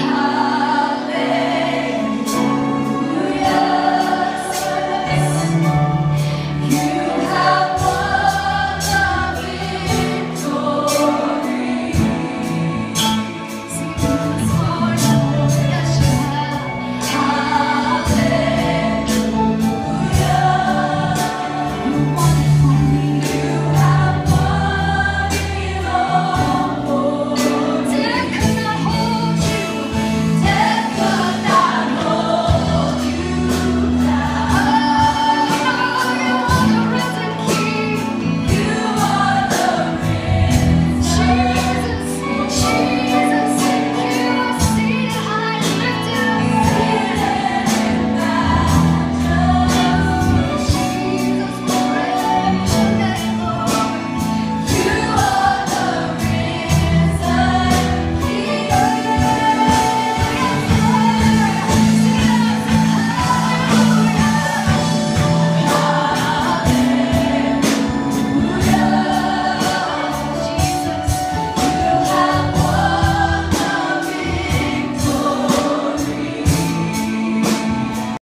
high.